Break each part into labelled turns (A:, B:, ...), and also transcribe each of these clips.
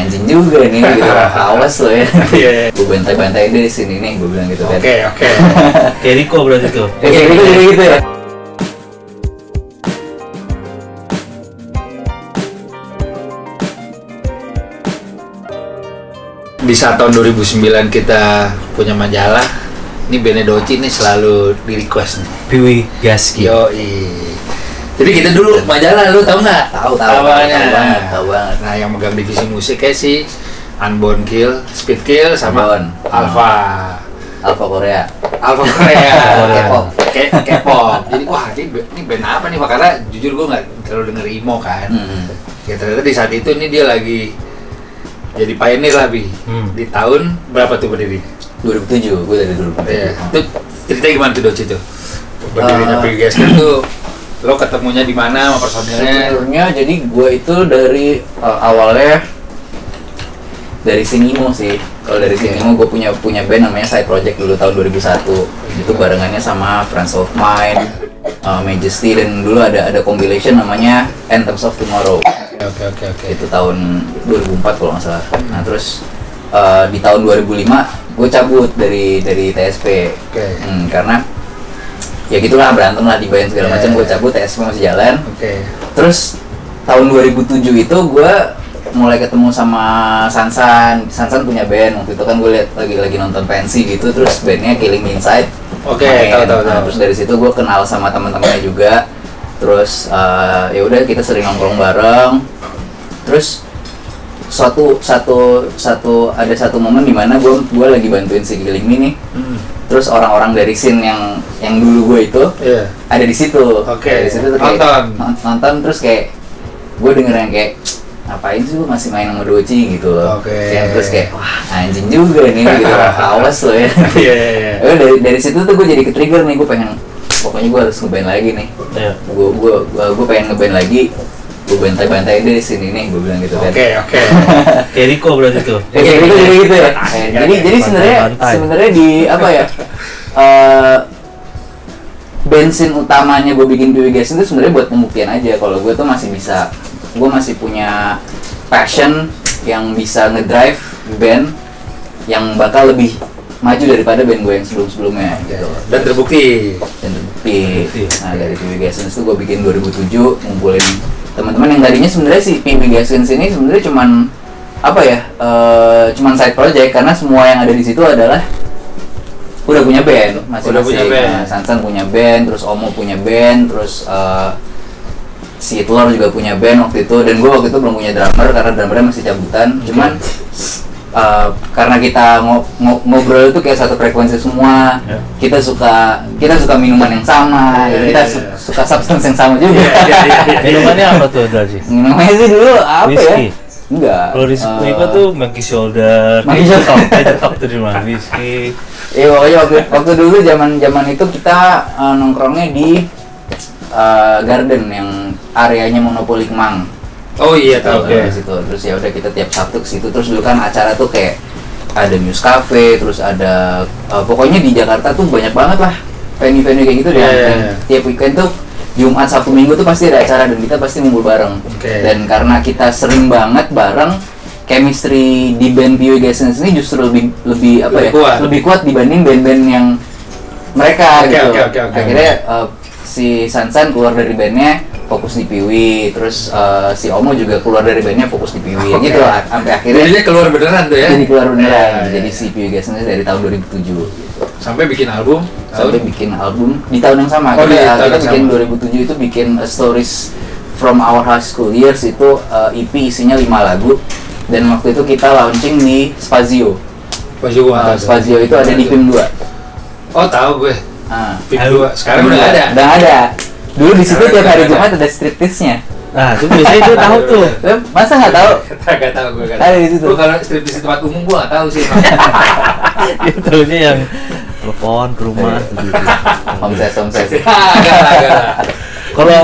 A: anjing juga nih gitu awas lo ya gue bantai-bantai deh di sini nih gue bilang gitu kan
B: Oke, oke.
C: Kayak Riko berarti tuh.
A: Ya, kayak gitu jadi gitu ya
B: Di saat tahun 2009 kita punya majalah, ini Benedoci ini selalu di request nih.
C: Piwi Gaski.
B: Yo, Jadi kita dulu majalah, lu tau nggak?
A: tahu tahu tahu banget tahu banget
B: Nah, yang megang divisi musik kayak si Unbound Kill, Speed Kill, sama
A: Unbound.
B: Alpha.
A: Alpha Korea
B: Alpha Korea.
A: K-pop.
B: K-pop. Jadi wah ini, ini band apa nih? Karena jujur gue nggak terlalu denger emo kan.
A: Hmm.
B: Ya ternyata di saat itu nih dia lagi jadi pioneer lah bi.
C: Hmm.
B: Di tahun berapa tuh berdiri?
A: 2007 gue dari 2007
B: Iya. Itu ceritanya gimana tuh Doci tuh? Berdirinya uh, kan tuh lo ketemunya di mana sama personilnya?
A: Sebenarnya jadi gue itu dari uh, awalnya dari Singimo sih. Kalau dari. Singimo gue punya punya band namanya Side Project dulu tahun 2001. Itu barengannya sama Friends of Mine, uh, Majesty dan dulu ada ada compilation namanya Anthems of Tomorrow.
B: Oke oke oke.
A: Itu tahun 2004 kalau nggak salah. Nah terus uh, di tahun 2005 gue cabut dari dari TSP.
B: Oke.
A: Hmm, karena ya gitulah berantem lah di band segala
B: Iya,
A: macam
B: iya.
A: gue cabut TSP masih jalan
B: Oke.
A: terus tahun 2007 itu gue mulai ketemu sama Sansan Sansan punya band waktu itu kan gue liat lagi lagi nonton pensi gitu terus bandnya Killing Inside
B: Oke,
A: main.
B: tahu tahu
A: Nah, terus dari situ gue kenal sama teman-temannya juga terus eh, ya udah kita sering nongkrong bareng terus suatu satu satu ada satu momen di mana gue gue lagi bantuin si Killing nih
B: Hmm.
A: Terus orang-orang dari scene yang yang dulu gue itu
B: Iya.
A: ada di situ.
B: Oke,
A: Ada di situ tuh kayak
B: nonton.
A: non- nonton terus kayak gue denger yang kayak ngapain sih masih main sama Doci gitu loh.
B: Oke.
A: Kayak, terus kayak wah anjing juga nih gitu. Awas lo ya.
B: Iya.
A: Ya udah, dari dari situ tuh gue jadi ke trigger nih gue pengen pokoknya gue harus ngeband lagi nih.
C: Iya.
A: Gue gue gue pengen ngeband lagi. Gue bantai-bantai deh di sini nih gue bilang gitu kan.
B: Oke oke.
C: Kayak Riko berarti tuh.
A: Ya, kayak gitu jadi gitu ya. Eh,
B: Iya,
A: jadi
B: iya.
A: jadi sebenarnya
C: Bantai-bantai.
A: sebenarnya di apa ya? eh bensin utamanya gue bikin PW Gas itu sebenarnya buat pembuktian aja kalau gue tuh masih bisa gue masih punya passion yang bisa ngedrive band yang bakal lebih maju daripada band gue yang sebelum-sebelumnya gitu
B: Dan terbukti.
A: dan terbukti
C: Terbukti.
A: nah dari Gasens itu gue bikin 2007 ngumpulin teman-teman yang tadinya sebenarnya si PW Gasens ini sebenarnya cuman apa ya eh, cuman side project karena semua yang ada di situ adalah udah punya band masing-masing.
B: Udah punya band.
A: Nah, Sansan punya band terus Omo punya band terus eh, si Hitler juga punya band waktu itu. Dan gue waktu itu belum punya drummer karena drummernya masih cabutan. Cuman eh, karena kita ngo- ngo- ngobrol itu kayak satu frekuensi semua
C: Ya.
A: kita suka kita suka minuman yang sama dan
B: iya,
A: kita
B: iya.
A: su- suka substance yang sama juga
B: Iya iya iya.
C: Minumannya apa tuh Darcy?
A: minumannya sih dulu apa
C: Whisky.
A: ya enggak
C: Kalau Rizky
A: Eh,
C: Riko tuh Monkey Shoulder,
A: Monkey Shoulder.
C: Shoulder, top tuh di mana? Whisky.
A: Iya pokoknya waktu, waktu dulu zaman zaman itu kita eh, nongkrongnya di eh, Garden yang areanya Monopoli Kemang.
B: Oh iya tahu.
C: Oke.
A: Di situ. Terus ya udah kita tiap Sabtu ke situ terus dulu kan acara tuh kayak ada Muse Cafe, terus ada eh, pokoknya di Jakarta tuh banyak banget lah venue-venue kayak gitu deh.
B: Iya,
A: Dan
B: iya.
A: Tiap weekend tuh Jumat, Sabtu, Minggu tuh pasti ada acara dan kita pasti ngumpul bareng.
B: Oke.
A: Dan karena kita sering banget bareng chemistry di band PW Gassens ini justru lebih lebih apa
B: Lebih
A: ya?
B: kuat.
A: Lebih kuat dibanding band-band yang mereka
B: Oke,
A: gitu.
B: oke, oke, oke.
A: Akhirnya uh, si Sansan keluar dari bandnya fokus di Piwi, terus uh, si Omo juga keluar dari bandnya fokus di Piwi,
B: Oke.
A: gitu lah. Sampai akhirnya
B: Jadinya keluar beneran tuh ya.
A: jadi keluar beneran.
B: Iya, iya.
A: Jadi si Piwi Gassens dari tahun 2007 gitu.
B: sampai bikin album.
A: Sampai bikin album di tahun yang sama.
B: Oh, di
A: kita,
B: tahun
A: kita
B: yang
A: bikin
B: sama.
A: 2007 itu bikin uh, Stories from Our High School Years itu uh, EP isinya 5 lagu dan waktu itu kita launching di Spazio.
B: Gua
A: Uh. Spazio itu ada di PIM 2.
B: Oh tahu gue.
A: Ah.
C: Aduh.
B: 2. Sekarang udah ada.
A: Udah ada. Dulu di situ tiap hari
B: nggak
A: Jumat ada striptease-nya.
C: Nah, itu biasanya dia tahu tuh.
A: Lo Masa nggak tahu?
B: Gak tahu gue kan.
A: Ada di situ.
B: Gue kalau strip di tempat umum gue gak tahu sih.
C: Dia tahunya yang telepon ke rumah gitu.
A: Omses, omses.
C: Kalau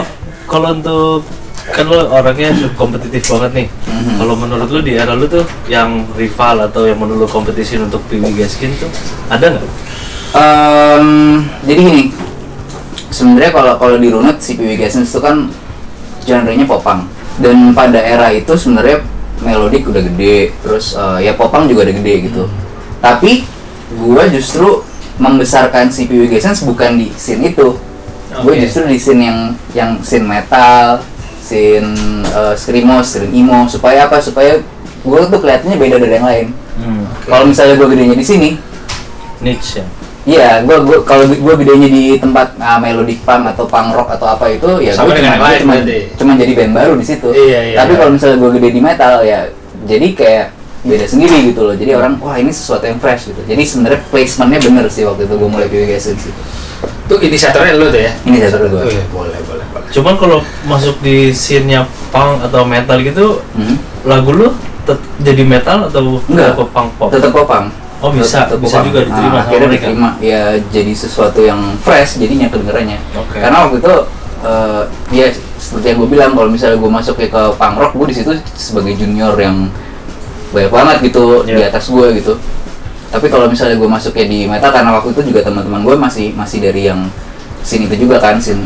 C: kalau untuk kan lo orangnya kompetitif banget nih.
A: Mhm.
C: Kalau menurut lu di era lu tuh yang rival atau yang menurut lu kompetisi untuk PW Gaskin tuh ada nggak?
A: Em, jadi gini, sebenarnya kalau kalau dirunut si PW Gassens itu kan genrenya popang dan pada era itu sebenarnya melodik udah gede terus eh, ya popang juga udah gede gitu tapi gue justru membesarkan si PW Essence bukan di scene itu gue
B: Oke.
A: justru di scene yang yang scene metal scene uh, screamo scene emo supaya apa supaya gue tuh kelihatannya beda dari yang lain
C: Hmm.
A: kalau misalnya gue gedenya di sini
C: Niche ya.
A: Iya, gua gua kalau gua gedenya di tempat uh, melodic punk atau punk rock atau apa itu ya
B: Sama
A: gua
B: dengan yang
A: cuma, gua
B: lain
A: cuma, cuma jadi band baru di situ.
B: Iya, iya,
A: Tapi
B: iya.
A: kalau misalnya gua gede di metal ya jadi kayak beda sendiri gitu loh. Jadi orang wah ini sesuatu yang fresh gitu. Jadi sebenarnya placementnya bener sih waktu itu gua mulai PWG Essence gitu.
B: Tuh inisiatornya lu tuh ya?
A: Ini satu gua.
B: Oh, iya, boleh, boleh, boleh.
C: Cuman kalau masuk di scene-nya punk atau metal gitu,
A: Hmm.
C: lagu lu tet- jadi metal atau
A: Enggak.
C: ke punk pop?
A: Tetap popang.
C: Oh, bisa. Bisa juga diterima
A: Nah,
C: sama
A: akhirnya
C: mereka.
A: diterima ya jadi sesuatu yang fresh jadinya kedengarannya.
C: Oke.
A: Karena waktu itu eh, ya seperti yang gue bilang kalau misalnya gue masuk ke punk rock gue di situ sebagai junior yang banyak banget gitu di
C: Iya.
A: atas gue gitu. Tapi kalau misalnya gue masuknya di metal karena waktu itu juga teman-teman gue masih masih dari yang scene itu juga kan scene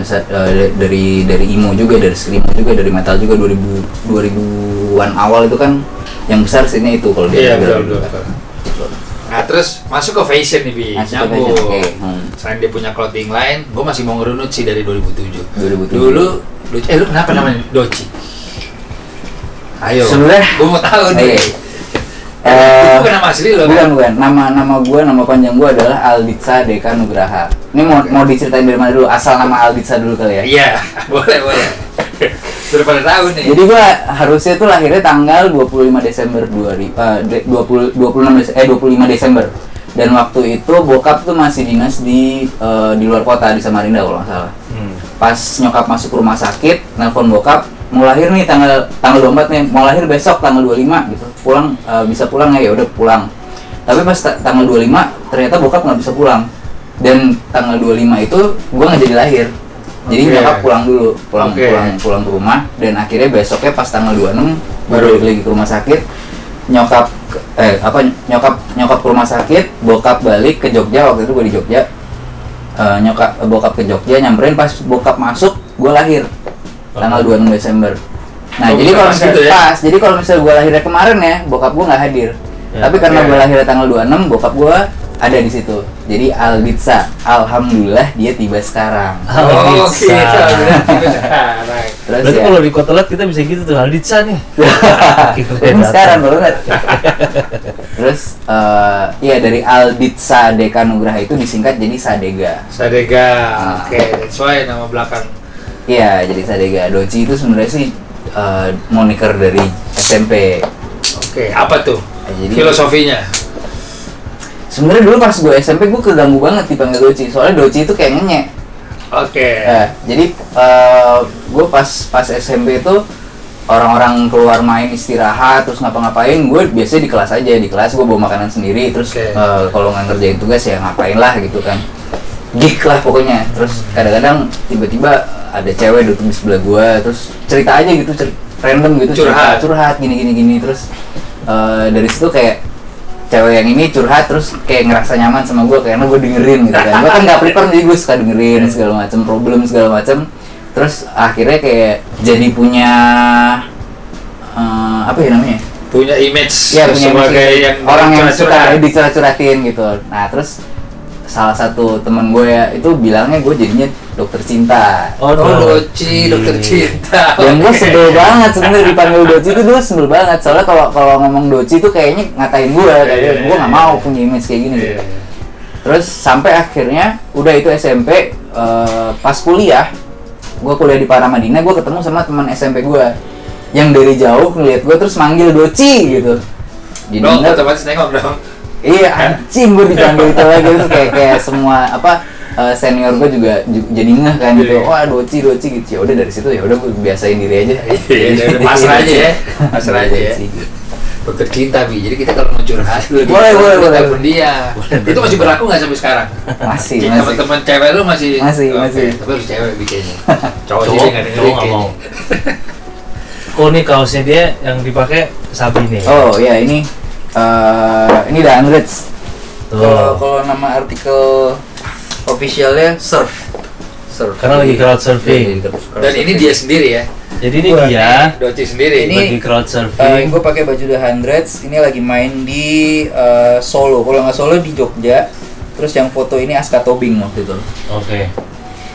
A: sa- eh, dari dari emo juga dari screamo juga dari metal juga 2000 2000-an awal itu kan yang besar scene itu kalau
B: Iya,
A: di-
B: betul, betul, betul. Nah, terus masuk ke fashion nih, Bi.
A: Masuk
B: Nyambung.
A: oke. Hmm.
B: Selain dia punya clothing line, gue masih mau ngerunut sih dari 2007.
A: 2007.
B: Dulu, Doci- eh lu kenapa namanya Doci? Ayo.
A: Sebenarnya-
B: gue mau tahu nih.
A: Oke. Eh,
B: itu bukan nama asli lo
A: bukan
B: kan?
A: bukan nama nama gue nama panjang gue adalah Alditsa Deka Nugraha ini mau
B: Oke.
A: mau diceritain dari mana dulu asal nama Alditsa dulu kali ya
B: Iya, boleh, boleh. Sudah pada tahu nih.
A: jadi gue harusnya tuh lahirnya tanggal 25 Desember 2000 eh, de- 20 26 Des- eh 25 Desember. Dan waktu itu bokap tuh masih dinas di eh, di luar kota di Samarinda kalau nggak salah.
C: Hmm.
A: pas nyokap masuk rumah sakit nelpon bokap mau lahir nih tanggal tanggal 24 nih mau lahir besok tanggal 25 gitu. Pulang eh, bisa pulang ya? Ya udah pulang. Tapi pas ta- tanggal 25 ternyata bokap nggak bisa pulang. Dan tanggal 25 itu gua nggak jadi lahir jadi
B: Oke.
A: nyokap pulang dulu pulang
B: Oke.
A: pulang pulang ke rumah dan akhirnya besoknya pas tanggal 26 baru
B: Baru.
A: balik lagi ke rumah sakit nyokap eh apa nyokap nyokap ke rumah sakit bokap balik ke Jogja waktu itu gue di Jogja Eh, nyokap eh, bokap ke Jogja nyamperin pas bokap masuk gue lahir tanggal 26 Desember nah
B: Oh,
A: jadi kalau misalnya
B: gitu ya?
A: pas jadi kalau misalnya gue lahirnya kemarin ya bokap gue nggak hadir
C: Ya,
A: tapi karena gue lahirnya tanggal 26 bokap gue ada di situ jadi Alditsa alhamdulillah dia tiba sekarang
B: Oh, gitu. Tiba sekarang.
A: terus
C: Berarti
A: ya
C: kalau di kota Lat kita bisa gitu tuh Alditsa nih.
A: Ini sekarang banget. Terus eh iya dari Alditsa Deka Nugraha itu disingkat jadi Sadega.
B: Sadega. Oke, that's why nama belakang.
A: Iya, jadi Sadega. Doci itu sebenarnya sih eh, moniker dari SMP.
B: Oke, apa tuh?
A: Jadi-
B: Filosofinya.
A: Sebenarnya dulu pas gue SMP gue keganggu banget dipanggil Doci. Soalnya Doci itu kayak ngenyek.
B: Oke.
A: Eh, jadi eh, gue pas pas SMP itu orang-orang keluar main istirahat terus ngapa-ngapain gue biasanya di kelas aja di kelas gue bawa makanan sendiri terus
B: Oke.
A: eh, kalau nggak ngerjain tugas ya ngapain lah gitu kan geek lah pokoknya terus kadang-kadang tiba-tiba ada cewek duduk di sebelah gue terus cerita aja gitu cer- random gitu
B: Curhat.
A: curhat gini gini gini terus eh, dari situ kayak cewek yang ini curhat terus kayak ngerasa nyaman sama gue karena gue dengerin gitu kan. Gue kan nggak prepare jadi gue suka dengerin segala macam problem segala macam terus akhirnya kayak jadi punya eh, apa ya namanya?
B: Punya image
A: ya punya
B: sebagai
A: image
B: yang
A: orang yang suka dicurhat-curhatin gitu. Nah terus salah satu temen gue ya itu bilangnya gue jadinya dokter cinta
B: Oh, Doci, dokter cinta.
A: dan gue sebel banget sebenarnya dipanggil Doci itu dulu sebel banget soalnya kalau kalau ngomong Doci itu kayaknya ngatain gue
B: Iya,
A: kayak
B: iya,
A: gue nggak
B: iya.
A: mau punya image kayak gini
B: Iya,
A: gitu.
B: iya.
A: terus sampai akhirnya udah itu SMP eh, pas kuliah gue kuliah di Paramadina gue ketemu sama teman SMP gue yang dari jauh ngeliat gue terus manggil Doci gitu jadi
B: Dong, otomatis nengok dong.
A: iya anjing gue dipanggil itu lagi terus kayak kayak semua apa eh, senior gue juga ju- jadi ngeh kan gitu
B: Iya.
A: wah doci doci gitu ya udah dari situ ya udah gue biasain diri aja
B: Iya, iya, pasrah aja ya. Pasrah aja ya.
A: Doci, gitu.
B: Dokter cinta, Bi. Jadi kita kalau mau curhat, lebih
A: Boleh, boleh, boleh.
B: telepon dia. Itu masih berlaku nggak sampai sekarang?
A: masih
B: Jadi
A: masih
B: teman-teman cewek lu masih
A: Masih,
B: Oke,
A: masih.
B: Tapi harus cewek bikinnya. Cowok
C: Cowok,
B: nggak dengerin
C: mau. Oh nih kaosnya dia yang dipakai Sabi nih.
A: oh ya ini eh ini The Hundreds
C: Tuh.
A: kalau kalau nama artikel officialnya surf surf
C: Karena lagi crowd surfing.
A: Iya, crowd
B: Dan ini dia sendiri ya.
C: Jadi ini
A: Wah,
C: dia
B: Doci sendiri.
A: Ini-
C: bagi crowd
A: Eh,
C: surfing.
A: gue pakai baju The Hundreds. Ini lagi main di eh, Solo. Kalau nggak Solo di Jogja. Terus yang foto ini Aska Tobing waktu itu.
C: Oke.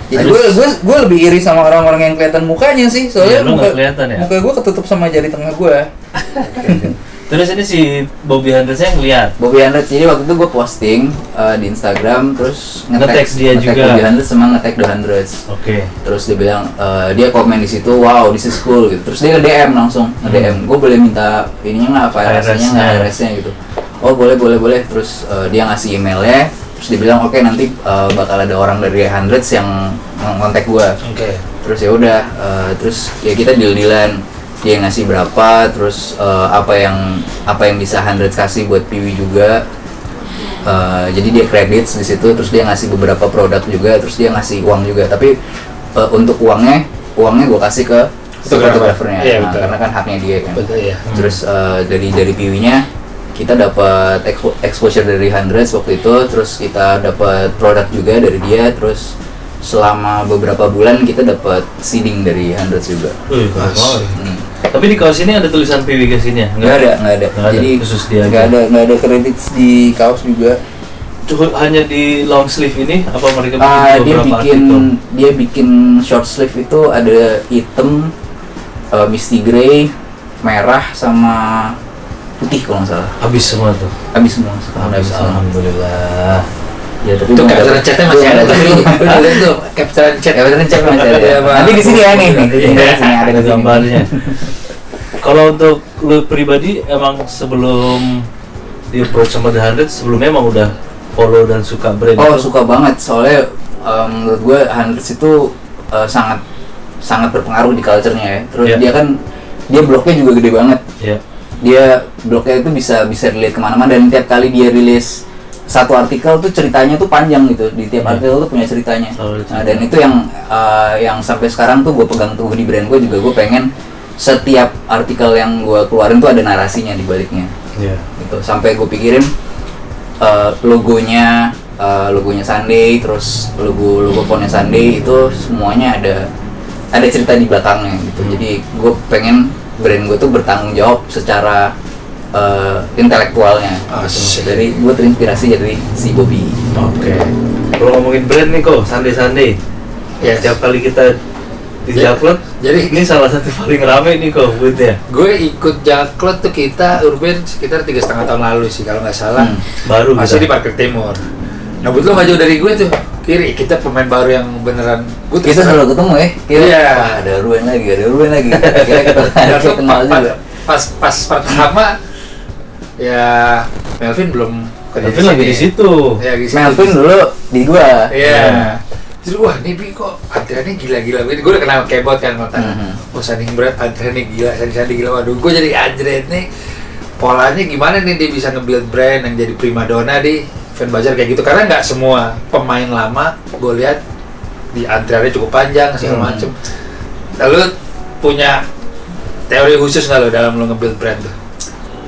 A: Jadi
C: Terus-
A: gue gue gue lebih iri sama orang-orang yang kelihatan mukanya sih. Soalnya
C: Iya, lu
A: muka,
C: ya?
A: muka gue ketutup sama jari tengah gue.
C: Terus ini si Bobby Hundreds yang lihat.
A: Bobby Hundreds. Jadi waktu itu gue posting eh, di Instagram. Terus
C: Nge-tag dia
A: nge-tag
C: juga.
A: Bobby Hundreds sama nge-tag The Hundreds.
C: Oke.
A: Terus dia bilang eh, dia komen di situ, wow, this is cool gitu. Terus dia nge DM langsung, nge DM, gue boleh minta ininya nggak, virusnya nggak, IRS-nya gitu. Oh boleh boleh boleh. Terus eh, dia ngasih emailnya, terus dia bilang oke nanti eh, bakal ada orang dari Hundreds yang ngontak gue.
B: Oke.
A: Terus ya udah, eh, terus ya kita deal dealan dia ngasih berapa, terus eh, apa yang apa yang bisa Hundreds kasih buat Piwi juga. Eh, jadi dia credits di situ, terus dia ngasih beberapa produk juga, terus dia ngasih uang juga. Tapi eh, untuk uangnya, uangnya gue kasih ke fotografernya,
B: Iya,
A: Nah,
B: betul.
A: karena kan haknya dia kan.
B: Betul ya.
A: Terus eh, dari dari piwinya kita dapat expo- exposure dari Hundreds waktu itu, terus kita dapat produk juga dari dia, terus selama beberapa bulan kita dapat seeding dari Hundreds juga.
C: Wih, banget.
A: Hmm.
C: Tapi di kaos ini ada tulisan PW guys ini ya?
A: Nggak ada, nggak ada.
C: Nggak ada,
A: Jadi
C: khusus dia
A: nggak ada, nggak ada kredit di kaos juga.
C: Cukup hanya di long sleeve ini apa mereka
A: Ah, dia
C: beberapa
A: bikin
C: artikel?
A: dia bikin short sleeve itu ada hitam, eh, misty gray, merah sama putih kalau nggak salah.
C: habis semua tuh.
A: Habis semua. sekarang
C: Habis
A: semua. Ya, tapi
B: Itu
A: belum
B: capture
A: ada-
B: chatnya masih ada
A: ada.
B: tapi lu lihat tuh capture chat.
A: Ya betul cek masih ada.
B: Iya.
A: Nanti di sini ya nih.
B: Iya,
A: Di sini ada
C: ada gambarnya. Kalau untuk lu pribadi emang sebelum di approach sama The Hundred sebelumnya emang udah follow dan suka brand
A: Oh
C: itu?
A: suka banget soalnya em, menurut gue Hundreds itu eh, sangat sangat berpengaruh di culture-nya ya. Terus
C: Iya.
A: dia kan dia blognya juga gede banget.
C: Ya.
A: Dia blognya itu bisa bisa relate ke mana-mana dan tiap kali dia rilis satu artikel tuh ceritanya tuh panjang gitu di tiap
C: Iya.
A: artikel tuh punya ceritanya. Nah, dan itu yang eh, yang sampai sekarang tuh gue pegang teguh di brand gue juga gue pengen setiap artikel yang gue keluarin tuh ada narasinya di baliknya
C: Iya.
A: gitu sampai gue pikirin uh, logonya uh, logonya Sunday terus logo logo fontnya Sunday itu semuanya ada ada cerita di belakangnya gitu
C: Hmm.
A: jadi gue pengen brand gue tuh bertanggung jawab secara uh, intelektualnya gitu.
B: Asik.
A: dari gue terinspirasi dari si Bobby
C: Oke. Kalau ngomongin brand nih kok, Sunday Sunday.
B: Yes.
C: Setiap kali kita di Jaklot,
B: jadi-
C: ini salah satu paling rame nih kok boothnya.
B: Gue ikut Jaklot tuh kita urban sekitar tiga setengah tahun lalu sih kalau nggak salah.
A: Hmm.
C: Baru
B: Masih di
C: kita.
B: Parkir Timur. Nah, betul nggak jauh dari gue tuh. Kiri, kita pemain baru yang beneran. Gue
A: kita selalu ketemu ya
B: Iya.
A: wah ada Ruben lagi ada Ruben lagi kira kita kenal
B: pas,
A: juga
B: pas pas pertama ya Melvin belum kerja
C: Melvin lagi di situ.
B: Ya, di situ.
A: Melvin dulu di gua
B: Iya. Terus wah ini Bi kok Adriannya gila-gila. Gue udah kenal kebot kan ngotak.
A: Mhm.
B: Oh sanding berat Adriannya gila, sanding sanding gila. Waduh, gue jadi Adrian nih polanya gimana nih dia bisa nge-build brand yang jadi primadona di fan bazar kayak gitu karena nggak semua pemain lama gue lihat di antriannya cukup panjang segala
A: Hmm.
B: macem lalu punya teori khusus nggak lo dalam lo nge-build brand tuh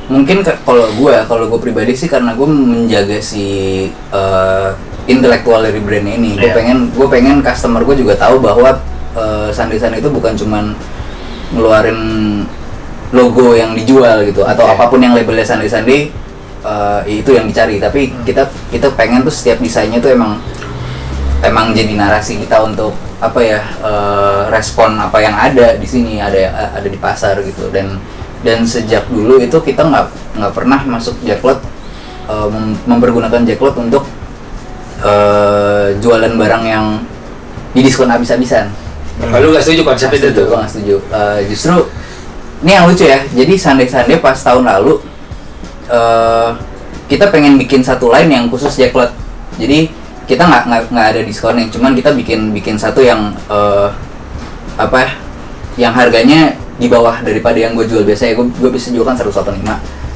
A: mungkin kalau gua kalau gua pribadi sih karena gua menjaga si eh, intelektual dari brand ini gue
C: Iya.
A: pengen gue pengen customer gue juga tahu bahwa eh, Sandi Sandi itu bukan cuman ngeluarin logo yang dijual gitu atau
B: Oke.
A: apa pun yang labelnya Sandi Sandi eh, itu yang dicari tapi
B: Hmm.
A: kita kita pengen tuh setiap desainnya tuh emang emang jadi narasi kita untuk apa ya eh, respon apa yang ada di sini ada ada di pasar gitu dan dan sejak dulu itu kita nggak nggak pernah masuk jacklot eh, mem- mempergunakan jacklot untuk eh, jualan barang yang didiskon habis-habisan
B: kalau lu nggak setuju konsep itu
A: setuju,
B: tuh
A: nggak setuju. Eh, justru ini yang lucu ya. Jadi Sunday-Sunday pas tahun lalu eh kita pengen bikin satu line yang khusus jacklot. Jadi kita nggak nggak ada diskonnya. Cuman kita bikin bikin satu yang eh apa ya, yang harganya di bawah daripada yang gue jual biasanya. Gue gue bisa jual kan 185.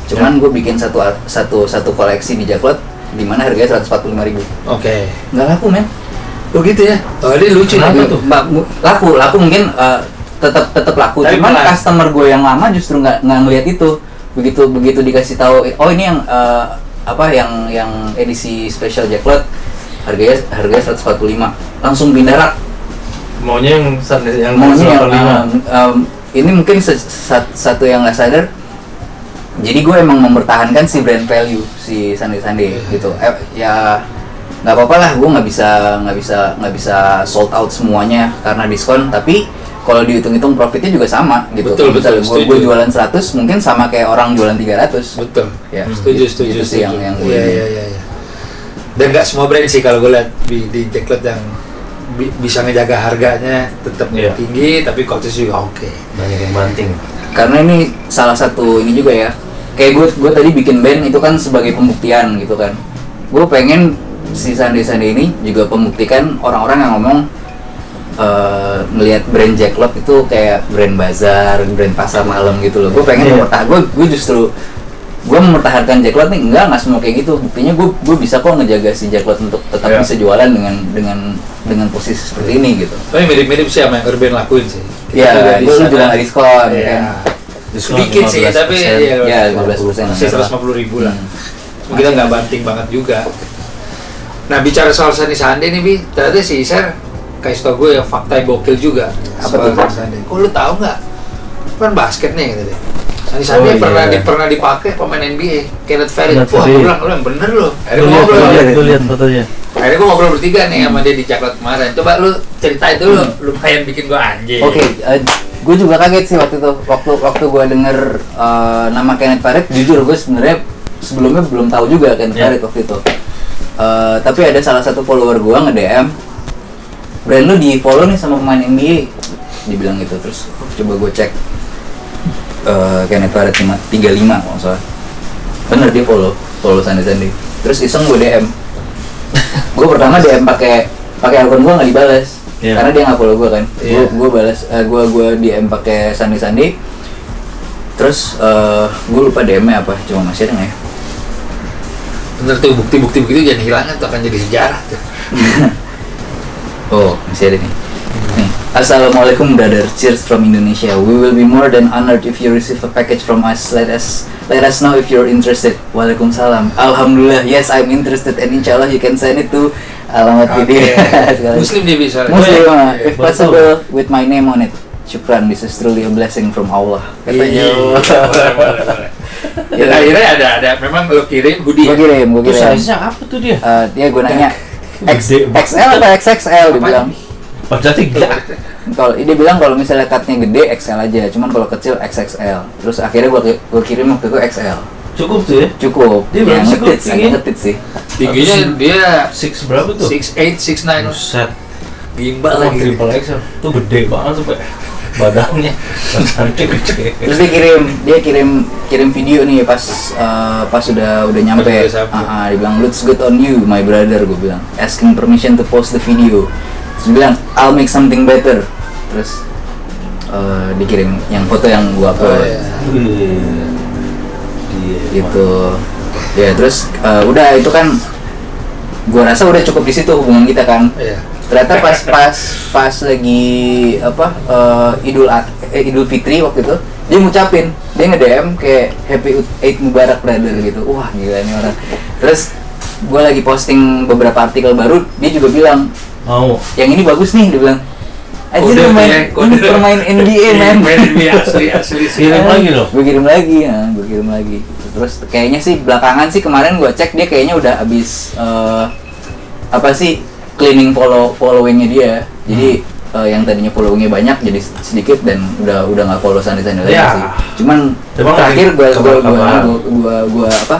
A: Cuman gue bikin satu satu satu koleksi di jacklot di mana harganya 145.000 ribu.
B: oke
A: Nggak laku men.
B: oh gitu ya oh ini lucu
C: Kenapa tuh?
A: Mbak, laku laku mungkin eh, tetap tetap laku
B: Tapi
A: cuman
B: pelan.
A: customer gue yang lama justru nggak nggak ngeliat itu begitu begitu dikasih tahu oh ini yang eh, apa yang yang edisi special jacklot harganya harganya 145 langsung pindah rak
C: maunya yang yang
A: maunya yang
C: 185.
A: um, um, ini mungkin satu yang nggak sadar. Jadi gue emang mempertahankan si brand value si Sunday Sunday gitu. Eh, ya nggak apa-apa lah gue nggak bisa nggak bisa nggak bisa sold out semuanya karena diskon. Tapi kalau dihitung-hitung profitnya juga sama gitu.
B: Betul, betul,
A: gue,
B: setuju.
A: gue jualan 100 mungkin sama kayak orang jualan 300
B: betul.
A: Ya
B: setuju setuju
A: itu sih yang
B: setuju.
A: yang gue
B: iya iya iya iya. dan nggak semua brand sih kalau gue lihat di, di Jacklot yang bi- bisa ngejaga harganya tetap
C: Iya.
B: tinggi tapi kualitas juga oke.
C: Banyak yang banting.
A: Karena ini salah satu ini juga ya. Kayak gue gue tadi bikin band itu kan sebagai pembuktian gitu kan. Gue pengen si Sandi Sandi ini juga pembuktikan orang-orang yang ngomong eh, ngelihat brand Jacklot itu kayak brand bazar brand pasar malam gitu loh. Gue pengen
C: Iya.
A: mempertahankan gue gue justru gue mempertahankan Jacklot nih? Enggak nggak semua kayak gitu. Buktinya gue gue bisa kok ngejaga si Jacklot untuk tetap
C: Iya.
A: bisa jualan dengan dengan dengan posisi seperti ini gitu.
B: Tapi mirip-mirip sih sama yang Urban lakuin sih.
A: Ya
B: di
A: gue
B: sana-
A: juga nggak diskon
B: Iya.
A: kan.
C: Diskon
B: sedikit sih
C: 15%.
B: tapi ya,
A: Ya, 15%.
B: masih 150 ribu lah.
A: Hmm.
B: kita nggak banting banget juga. Nah bicara soal Sandi Sandi nih bi. Ternyata si Iser kasih tau gue yang fakta yang gokil juga.
A: Apa
B: soal
A: tuh?
B: Sandi Sandi kok lu tahu nggak? Kan basket nih gitu deh Sandi
C: Oh,
B: pernah
C: iya.
B: di, pernah dipakai pemain NBA Kenneth Farid wah gue bilang lu yang bener lu akhirnya gue ngobrol
C: lihat, fotonya.
B: akhirnya gue ngobrol bertiga nih sama dia di caklat kemarin coba lu ceritain dulu lumayan bikin gue anjing
A: Hmm. Oke, gue juga kaget sih waktu itu. Waktu waktu gue denger eh, nama Kenneth Farid, jujur gue sebenarnya sebelumnya belum tahu juga Kenneth. Farid waktu itu. Eh, tapi ada salah satu follower gue nge DM, brand lu di follow nih sama pemain NBA, dibilang gitu. Terus coba gue cek eh, Kenneth Farid 5, 35 kalau salah. Bener dia follow, follow Sandi Sandi. Terus iseng gue DM. gue pertama DM pakai pakai akun gue nggak dibalas
C: Iya.
A: karena dia nggak follow gue kan gue
B: Iya.
A: gue balas eh, gue gue DM pakai Sandi Sandi terus eh gue lupa DM apa cuma masih ada nggak ya
B: bener tuh bukti-bukti begitu jangan hilangkan tuh akan jadi sejarah tuh
A: oh masih ada nih nih Assalamualaikum brother cheers from Indonesia we will be more than honored if you receive a package from us let us let us know if you're interested Waalaikumsalam Alhamdulillah yes I'm interested and inshallah you can send it to alamat video Sekali.
B: Muslim dia bisa
A: Muslim, uh,
B: Iya.
A: if possible, with my name on it. Syukran, this is truly a blessing from Allah. Katanya.
B: Iya, boleh, boleh, boleh. Dan akhirnya ada ada memang lo kirim hoodie.
A: Gue kirim, gue
C: Terus
A: kirim.
C: size-nya apa tuh dia?
A: Eh, dia gue nanya, X. XL apa XXL? Dia
B: Apanya?
A: bilang.
C: Padahal tiga.
A: Kalau dia bilang kalau misalnya cutnya gede XL aja, cuman kalau kecil XXL. Terus akhirnya gue gue kirim waktu itu XL.
C: Cukup tuh ya.
A: Cukup.
C: Dia berapa sih,
A: ngetit,
C: tinggi?
A: ngetit sih.
B: Tingginya dia
C: Six berapa tuh?
B: 6'8, 6'9
C: Buset.
B: gimbal
C: Oh,
B: lagi.
C: triple XL. Tuh gede banget sampai badannya. Cantik.
A: Terus dia kirim, dia kirim kirim video nih pas eh, pas udah udah nyampe. Ah, ah, dia bilang looks good on you, my brother. Gue bilang asking permission to post the video. Terus bilang I'll make something better. Terus eh, dikirim yang foto yang gua
B: Oh,
A: upload
B: iya.
C: Wih. Iya.
A: gitu. Ya terus eh, udah itu kan gua rasa udah cukup di situ hubungan kita kan.
B: Iya.
A: ternyata pas pas pas lagi apa eh, idul Ad- eh, idul fitri waktu itu dia ngucapin dia nge DM kayak happy Eid Mubarak brother gitu wah gila ini orang terus gue lagi posting beberapa artikel baru dia juga bilang
C: Mau.
A: yang ini bagus nih dia bilang aja
B: Kode
A: pemain
B: ya, kode.
A: ini pemain NBA man
B: Main NBA asli asli sih.
C: Kirim lagi loh.
A: gue kirim lagi ya gue kirim lagi terus kayaknya sih belakangan sih kemarin gue cek dia kayaknya udah habis eh, apa sih cleaning follow followingnya dia jadi
C: Hmm.
A: eh, yang tadinya followingnya banyak jadi sedikit dan udah udah nggak follow sandi sandi lagi
B: Ya.
A: sih cuman terakhir gue gue gue gue gue apa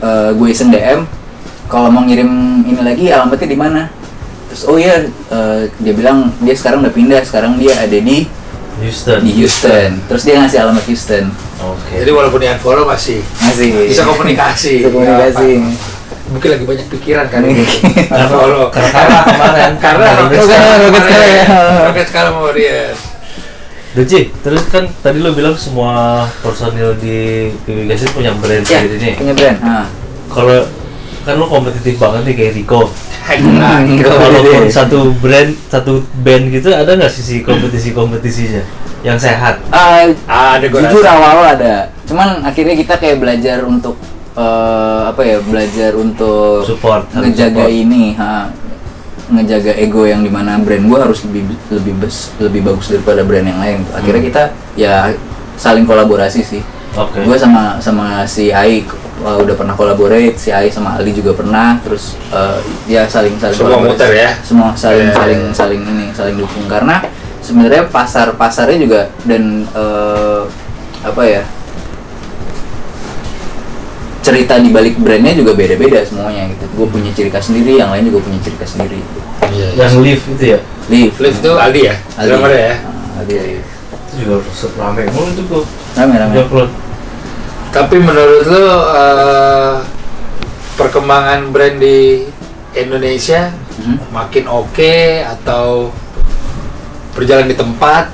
A: eh, gue iseng DM kalau mau ngirim ini lagi alamatnya di mana terus oh iya eh, dia bilang dia sekarang udah pindah sekarang dia ada di
C: Houston.
A: di Houston terus dia ngasih alamat Houston
C: Oke.
B: Jadi walaupun di unfollow masih
A: masih
B: bisa komunikasi.
A: Bisa komunikasi.
B: Mungkin lagi banyak pikiran kan. Unfollow.
C: Karena kemarin.
B: Karena roket sekarang
A: ya.
B: kemarin. Roket sekarang mau dia.
C: Doci, terus kan tadi lo bilang semua personil di PB Gasin punya brand
A: ya
C: sendiri nih.
A: punya brand nah,
C: Kalau kan lo kompetitif banget nih kayak Rico.
B: Nah,
A: Enggak.
C: Walaupun
A: Iya.
C: satu brand, satu band gitu ada nggak sisi kompetisi-kompetisinya yang sehat?
A: Ah,
B: ada gue
A: jujur
B: rasa.
A: awal ada cuman akhirnya kita kayak belajar untuk eh, apa ya belajar untuk
C: Support,
A: ngejaga
C: support.
A: ini ha. ngejaga ego yang di mana brand gue harus lebih lebih bes, lebih bagus daripada brand yang lain akhirnya
C: Hmm.
A: kita ya saling kolaborasi sih
C: Oke.
A: gue sama sama si Ai uh, udah pernah kolaborate si Ai sama Ali juga pernah terus uh, ya saling saling
B: Semua muter ya?
A: semua saling
B: Iya,
A: saling
B: iya.
A: saling ini saling dukung karena sebenarnya pasar pasarnya juga dan uh, apa ya cerita di balik brandnya juga beda-beda semuanya gitu gue punya ciri khas sendiri yang lain juga punya ciri khas sendiri
B: Iya.
C: Yang live itu ya,
A: Live
B: Live itu Aldi ya?
A: Aldi
B: Drummer ya?
A: Ah, Aldi
C: itu juga rame mulu itu kok.
A: rame rame
C: Upload.
B: Tapi menurut lo eh, perkembangan brand di Indonesia
A: Mhm.
B: makin oke atau berjalan di tempat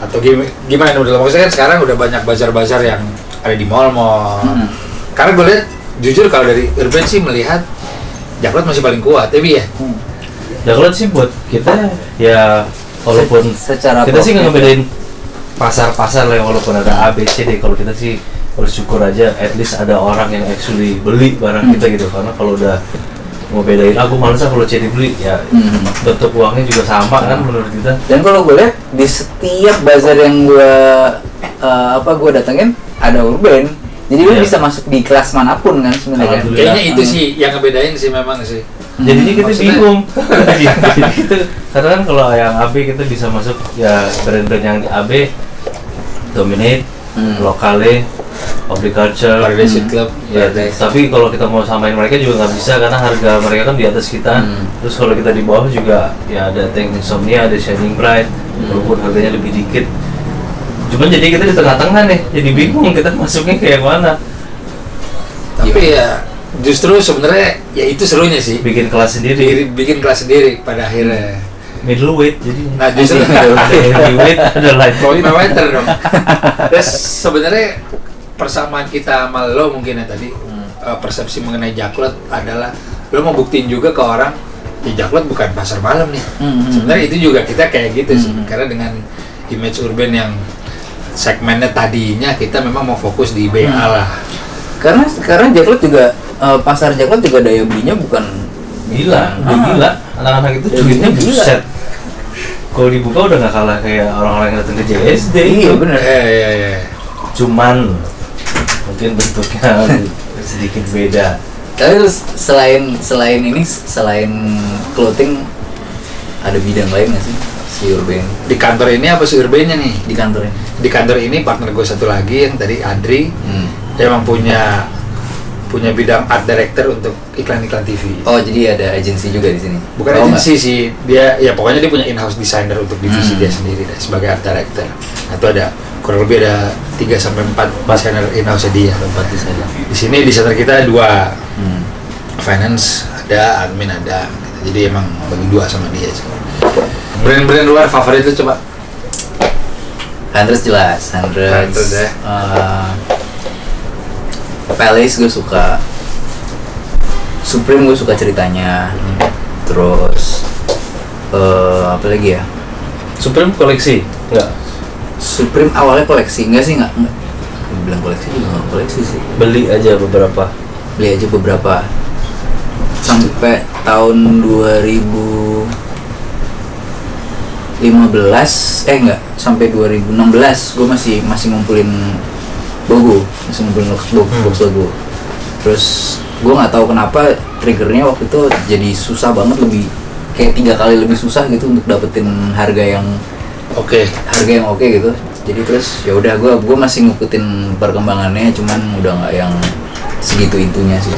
B: atau gimana, gimana menurut lo? Maksudnya kan sekarang udah banyak bazar-bazar yang ada di mall-mall.
A: Mhm.
B: Karena gue lihat jujur kalau dari Urban sih melihat Jaklot masih paling kuat, tapi ya
A: Hmm.
C: Jaklot sih buat kita ya walaupun
A: Se- secara
C: kita sih nggak ngebedain pasar-pasar lah walaupun ada A, B, C, D kalau kita sih bersyukur aja at least ada orang yang actually beli barang
A: Hmm.
C: kita gitu karena kalau udah mau bedain aku males ah kalau C dibeli ya
A: Hmm.
C: bentuk uangnya juga sama kan menurut kita
A: Dan kalau gue lihat di setiap bazar yang gue uh, apa gue datengin ada urban. Jadi lu
C: Iya.
A: bisa masuk di kelas mana pun kan sebenarnya. kan?
B: Kayaknya itu
A: Hmm.
B: sih yang ngebedain sih memang sih.
C: jadinya kita
B: Maksudnya-
C: bingung Jadi gitu karena kan kalau yang AB kita bisa masuk ya brand-brand yang di AB dominate
A: Hmm.
C: lokale public culture
B: Paradise
A: Hmm.
B: Club,
C: Ya,
B: Paradise.
C: tapi kalau kita mau samain mereka juga nggak bisa karena harga mereka kan di atas kita.
A: Hmm.
C: Terus kalau kita di bawah juga ya ada Tank Insomnia, ada Shining Bright,
A: Hmm.
C: walaupun harganya lebih dikit. Cuman jadi kita di tengah-tengah nih, jadi bingung kita masuknya kayak mana.
B: Tapi ya justru sebenarnya ya itu serunya sih.
C: Bikin kelas sendiri,
B: Bikin, bikin kelas sendiri pada akhirnya.
C: middleweight jadi.
B: Nah justru
C: ada heavyweight, ada light.
B: Kalau meter dong. Terus sebenarnya persamaan kita sama lo mungkin ya tadi eh, persepsi mengenai Jaklot adalah lo mau buktiin juga ke orang ya Jaklot bukan pasar malam nih.
A: Hmm.
B: Sebenarnya itu juga kita kayak gitu sih
A: Hmm.
B: karena dengan image urban yang segmennya tadinya kita memang mau fokus di BA
A: Hmm.
B: lah.
A: Karena sekarang Jaklot juga uh, pasar Jaklot juga daya belinya bukan
C: Gila, udah
A: Ah.
C: gila. Anak-anak itu
A: Ya,
C: duitnya
A: gila.
C: buset. Kalau dibuka udah nggak kalah kayak orang-orang yang datang ke JSD.
A: Iya, bener.
B: Eh, iya iya.
C: Cuman mungkin bentuknya sedikit beda.
A: Tapi terus selain selain ini selain clothing ada bidang lain nggak sih si urban
B: Di kantor ini apa sih urbannya nih?
A: di kantor ini?
B: Di kantor ini partner gue satu lagi yang tadi Adri
A: Hmm.
B: dia emang punya punya bidang art director untuk iklan-iklan TV.
A: Oh jadi ada agensi juga di sini?
B: Bukan
A: Oh,
B: agensi sih, dia ya pokoknya dia punya in-house designer untuk divisi
A: Hmm.
B: dia sendiri deh, sebagai art director. Nah, itu ada kurang lebih ada 3 sampai 4 designer in-house dia.
A: nggak? Tempat di sana.
B: Di sini designer kita dua,
A: Hmm.
B: finance ada, admin ada. Jadi emang bagi dua sama dia sih. Brand-brand luar favorit itu coba.
A: Hundreds jelas, hundreds.
B: Hundreds, ya.
A: Eh, Palace gue suka. Supreme gue suka ceritanya. Terus eh apa lagi ya?
C: Supreme koleksi? Enggak.
A: Supreme awalnya koleksi, enggak sih enggak. enggak. Bilang koleksi juga enggak koleksi sih.
C: Beli aja beberapa.
A: Beli aja beberapa. Sampai tahun 2015 eh enggak sampai 2016 gue masih masih ngumpulin logo masih ngumpulin box, box,
C: Hmm.
A: box logo terus gue nggak tahu kenapa triggernya waktu itu jadi susah banget lebih kayak tiga kali lebih susah gitu untuk dapetin harga yang
B: Oke.
A: harga yang oke gitu jadi terus ya udah gue gue masih ngikutin perkembangannya cuman udah nggak yang segitu itunya sih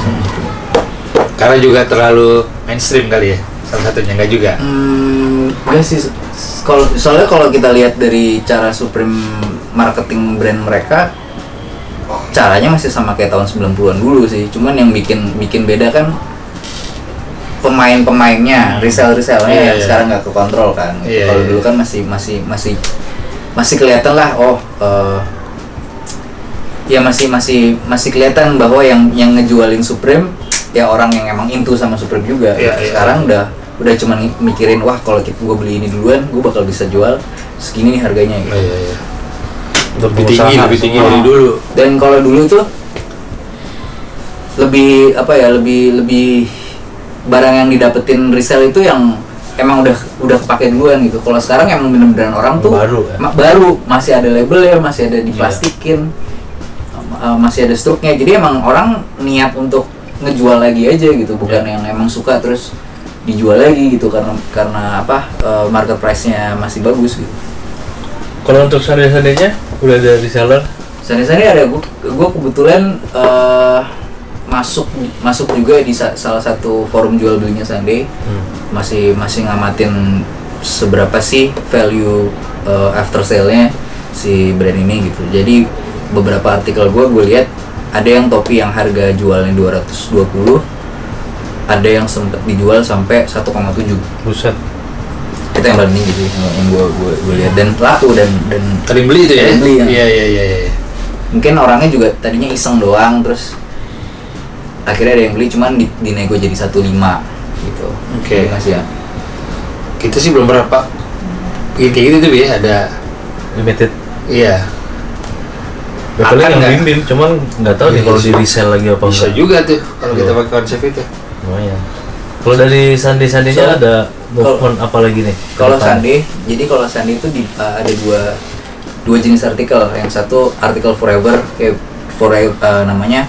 B: Karena juga terlalu mainstream kali ya. Salah satunya enggak juga.
A: Hmm, enggak sih. Kalau soalnya kalau kita lihat dari cara Supreme marketing brand mereka caranya masih sama kayak tahun 90-an dulu sih. Cuman yang bikin bikin beda kan pemain-pemainnya, resell-resellnya
B: Iya,
A: yang
B: iya.
A: sekarang nggak kekontrol kan.
B: Iya,
A: kalau
B: iya.
A: dulu kan masih masih masih masih kelihatan lah oh eh, ya masih masih masih kelihatan bahwa yang yang ngejualin Supreme ya orang yang emang into sama Supreme juga.
B: Iya, iya.
A: Sekarang udah udah cuman mikirin wah kalau gue beli ini duluan gue bakal bisa jual segini nih harganya gitu.
B: Oh, iya, iya.
C: Untuk
B: Lebih tinggi, lebih tinggi dari dulu.
A: Dan kalau dulu tuh lebih apa ya lebih lebih barang yang didapetin resell itu yang emang udah udah kepake duluan gitu. Kalau sekarang emang bener-beneran orang tuh
C: Baru, ya?
A: ma- baru. Masih ada labelnya masih ada
C: Iya.
A: diplastikin uh, masih ada struknya. Jadi emang orang niat untuk ngejual lagi aja gitu. Bukan
C: Iya.
A: yang emang suka terus dijual lagi gitu karena karena apa uh, market price-nya masih bagus gitu.
C: Kalau untuk seandainya udah ada reseller,
A: Sani-sani ada. Gua, gua kebetulan eh, masuk masuk juga di sa- salah satu forum jual belinya Sunday
C: hmm.
A: masih masih ngamatin seberapa sih value eh, after sale-nya si brand ini gitu. Jadi beberapa artikel gua gue lihat ada yang topi yang harga jualnya 220 ada yang sempet dijual sampai 1,7
C: buset.
A: itu yang paling tinggi sih yang- yang gua gua, gua lihat dan laku dan dan
B: beli itu ya?
A: Beli, ya.
B: Iya iya iya. iya.
A: mungkin orangnya juga tadinya iseng doang terus akhirnya ada yang beli cuman di, dinego jadi 15 gitu
B: Oke.
A: Masih ya
B: Kita sih belum pak. Bikin kayak gitu tuh ya ada.
C: Limited.
B: Iya.
C: Ya,
B: Akan
C: yang
B: nggak?
C: bim bim, cuman nggak tahu nih
B: Iya
C: kalau
B: sih.
C: di resell lagi apa
B: Bisa
C: enggak.
B: juga tuh kalau kita
C: Iya.
B: pakai konsep itu.
C: Lumayan. Kalau dari sandi sandinya
A: So-
C: ada movement apa lagi nih?
A: kalau? Sandi jadi kalau Sandi itu di, uh, ada dua dua jenis artikel yang satu artikel forever kayak forever uh, namanya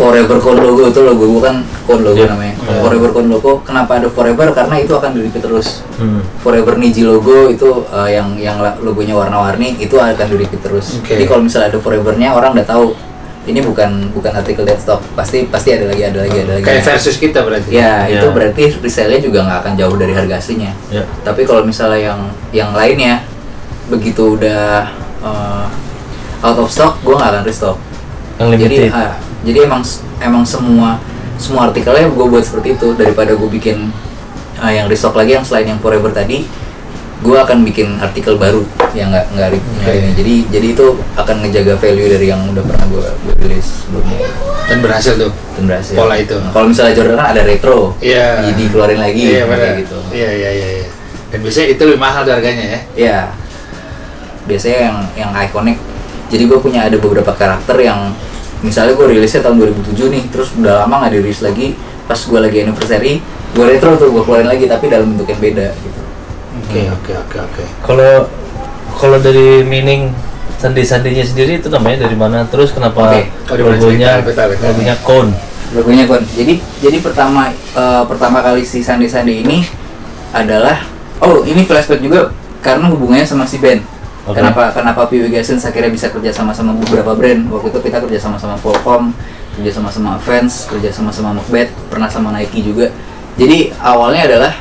A: forever code logo itu logo bukan code logo
C: Iya.
A: namanya
B: Iya.
A: forever code logo kenapa ada forever karena itu akan di repeat terus
C: Hmm.
A: Forever Niji logo itu uh, yang yang logonya warna-warni itu akan di repeat terus.
B: Oke.
A: Jadi kalau misalnya ada Forevernya orang udah tahu ini bukan bukan artikel dead stock. Pasti pasti ada lagi ada lagi ada lagi.
B: Kayak versus kita berarti.
A: Ya,
C: Ya.
A: itu berarti resale-nya juga nggak akan jauh dari harga aslinya.
C: Ya.
A: Tapi kalau misalnya yang yang lainnya begitu udah uh, out of stock, gua nggak akan restock.
C: Yang
A: Jadi
C: limited.
A: Jadi emang emang semua semua artikelnya gue buat seperti itu daripada gue bikin ah, yang restock lagi yang selain yang forever tadi gue akan bikin artikel baru yang nggak nggak
B: Oke.
A: ini jadi jadi itu akan ngejaga value dari yang udah pernah gue gue rilis sebelumnya
B: Dan berhasil tuh.
A: dan berhasil
B: Pola itu.
A: Nah, kalau misalnya Jordan kan ada retro
B: Iya.
A: jadi keluarin lagi
B: Iya
A: kayak gitu
B: Iya iya iya. iya. Dan biasanya itu lebih mahal harganya ya.
A: ya biasanya yang yang iconic jadi gue punya ada beberapa karakter yang misalnya gue rilisnya tahun 2007 nih terus udah lama nggak dirilis lagi pas gue lagi anniversary gue retro tuh gue keluarin lagi tapi dalam bentuk yang beda gitu
B: Oke oke oke oke.
C: Kalau kalau dari meaning sandi-sandinya sendiri itu namanya dari mana? Terus kenapa
A: Oke.
B: Oh,
C: logonya
B: betul.
C: logonya cone?
A: logonya kon jadi jadi pertama eh, pertama kali si Sandi Sandi ini adalah oh ini flashback juga karena hubungannya sama si band
C: Oke.
A: kenapa kenapa PW Gasens akhirnya bisa kerja sama sama beberapa brand waktu itu kita kerja sama sama Volcom kerja sama sama Vans kerja sama sama Macbeth pernah sama Nike juga jadi awalnya adalah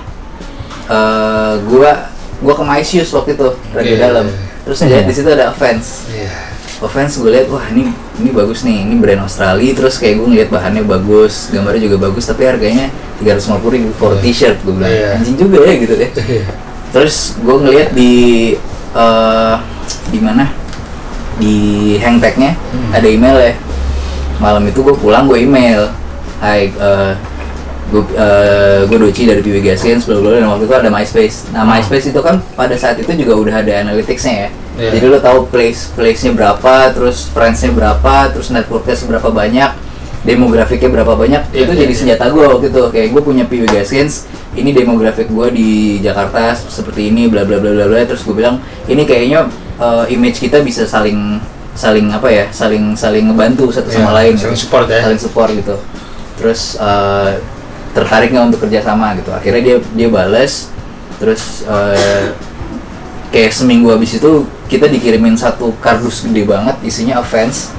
A: eh, gua gua ke Maisius waktu itu radio
B: Oke.
A: dalam terus ngeliat di situ ada Vans
B: Iya.
A: Offense gue lihat wah ini ini bagus nih ini brand Australia terus kayak gue ngeliat bahannya bagus gambarnya juga bagus tapi harganya 350 ribu for
B: Iya.
A: t-shirt gue bilang
B: Iya.
A: anjing juga ya gitu deh terus gue ngeliat di eh di mana? Di hangtagnya
B: Hmm.
A: ada email ya. Malam itu gue pulang gue email. Hai eh gue gue Doci dari PW Gaskins bla dan waktu itu ada MySpace. Nah MySpace itu kan pada saat itu juga udah ada analyticsnya ya.
B: Iya.
A: jadi lo tahu place place nya berapa terus friends-nya berapa terus networknya seberapa banyak demografiknya berapa banyak
B: Iya,
A: itu
B: iya,
A: jadi
B: iya.
A: senjata gue waktu itu kayak gue punya PW Gaskins ini demografik gue di Jakarta seperti ini bla bla bla bla bla terus gue bilang ini kayaknya uh, image kita bisa saling saling apa ya saling saling ngebantu satu sama
B: Iya,
A: lain
B: saling
A: gitu.
B: support ya.
A: saling support gitu terus uh, tertarik nggak untuk kerjasama gitu akhirnya dia dia bales terus uh, kayak seminggu habis itu kita dikirimin satu kardus gede banget isinya offense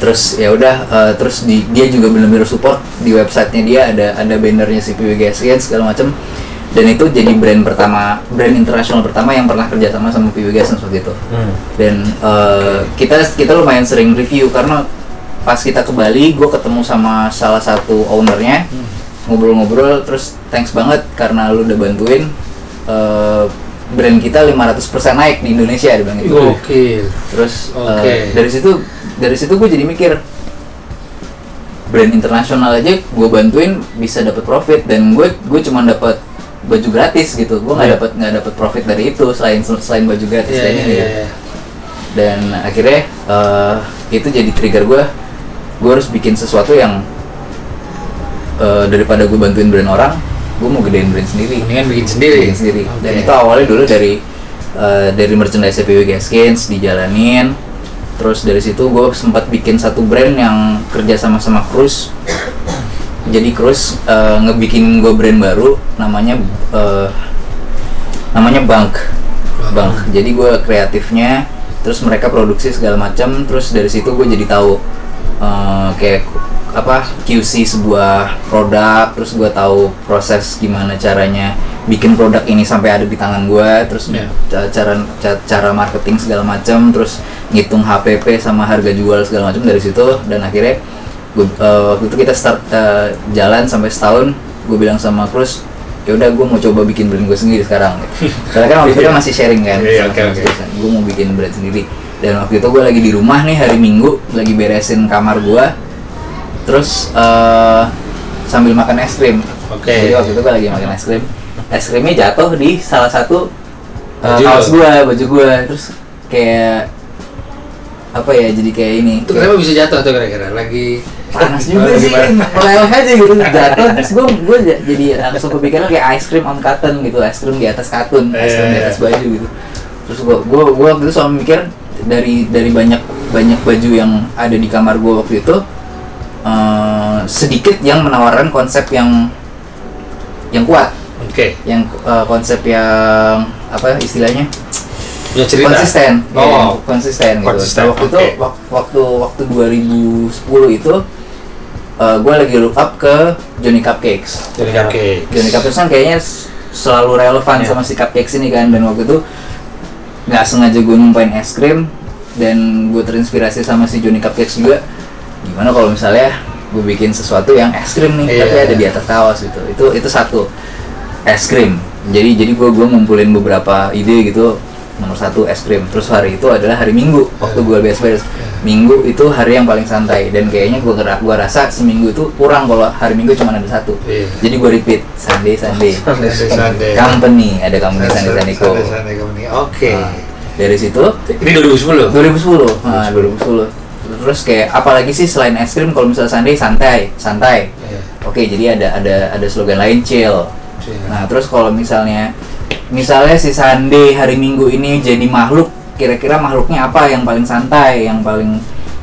A: terus ya udah uh, terus di, dia juga benar-benar support di websitenya dia ada ada bannernya si PWGSN segala macam dan itu jadi brand pertama brand internasional pertama yang pernah kerja sama sama PWGSN waktu itu
C: Hmm.
A: dan uh, kita kita lumayan sering review karena pas kita ke Bali gue ketemu sama salah satu ownernya ngobrol-ngobrol terus thanks banget karena lu udah bantuin uh, brand kita 500% naik di Indonesia dia bilang gitu
B: Gokil.
A: terus uh,
B: Oke.
A: dari situ dari situ gue jadi mikir brand internasional aja gue bantuin bisa dapat profit dan gue gue cuma dapat baju gratis gitu gue nggak
C: Iya.
A: dapat nggak dapat profit dari itu selain selain baju gratis
B: Iya
A: dan ini
B: iya.
A: dan akhirnya eh, itu jadi trigger gue gue harus bikin sesuatu yang eh, daripada gue bantuin brand orang gue mau gedein brand sendiri
B: mendingan bikin sendiri
A: bikin sendiri dan
B: Oke.
A: itu awalnya dulu dari eh, dari merchandise PWG Skins dijalanin terus dari situ gue sempat bikin satu brand yang kerja sama sama Cruise. Jadi Cruise eh, ngebikin gue brand baru namanya eh, namanya Bank Bank jadi gue kreatifnya terus mereka produksi segala macam terus dari situ gue jadi tahu eh, kayak apa QC sebuah produk terus gue tahu proses gimana caranya bikin produk ini sampai ada di tangan gue terus ca- cara ca- cara marketing segala macam terus ngitung HPP sama harga jual segala macam dari situ dan akhirnya gue eh, waktu itu kita start eh, jalan sampai setahun gue bilang sama Cruz ya udah gue mau coba bikin brand gue sendiri sekarang. Karena kan waktu itu kan masih sharing kan
B: Iya, oke, oke.
A: gue mau bikin brand sendiri. Dan waktu itu gue lagi di rumah nih hari Minggu lagi beresin kamar gue terus eh, sambil makan es krim.
B: Oke.
A: jadi waktu itu gue lagi makan es krim. Es krimnya jatuh di salah satu
B: Baju
A: kaos gue baju gue terus kayak apa ya jadi kayak ini.
B: Itu kenapa bisa jatuh tuh kira-kira? Lagi
A: panas
B: Oh,
A: juga sih. meleleh aja gitu jatuh terus gue gue jadi langsung kepikiran kayak ice cream on cotton gitu ice cream di atas katun ice cream di
B: Eh.
A: atas baju gitu. Terus gue gue gue waktu itu selalu mikir dari dari banyak banyak baju yang ada di kamar gue waktu itu eh, sedikit yang menawarkan konsep yang yang kuat.
B: Oke.
A: Yang eh, konsep yang apa istilahnya
B: punya cerita?
A: Konsisten.
B: Oh.
A: ya, konsisten gitu.
B: Konsisten,
A: Nah, waktu itu
B: oke.
A: wak- waktu waktu 2010 itu gue lagi look up ke Johnny Cupcakes.
B: Jadi cupcake
A: Johnny Cupcakes kan kayaknya selalu relevan
C: Iya.
A: sama si Cupcakes ini kan. Dan waktu itu nggak sengaja gue numpain es krim dan gue terinspirasi sama si Johnny Cupcakes juga. Gimana kalau misalnya gue bikin sesuatu yang es krim nih
B: Iya.
A: tapi ada di atas kaos gitu. Itu itu satu. Es krim. Jadi jadi gue gue ngumpulin beberapa ide gitu nomor satu es krim. Terus hari itu adalah hari minggu waktu gue beres-beres. Minggu itu hari yang paling santai dan kayaknya gue gue rasa seminggu itu kurang kalau hari minggu cuma ada satu.
B: Iya.
A: jadi gue repeat Sunday Sunday.
B: Sunday Sunday.
A: Company ada company Sunday Sunday
B: Sunday Sunday company. Oke.
A: Nah, dari situ
B: ini 2010
A: 2010 nah, 2010 terus kayak apalagi sih selain es krim kalau misalnya Sunday santai santai.
B: Iya.
A: oke jadi ada ada ada slogan lain chill. Nah terus kalau misalnya misalnya si Sunday hari Minggu ini jadi makhluk kira-kira makhluknya apa? Yang paling santai yang paling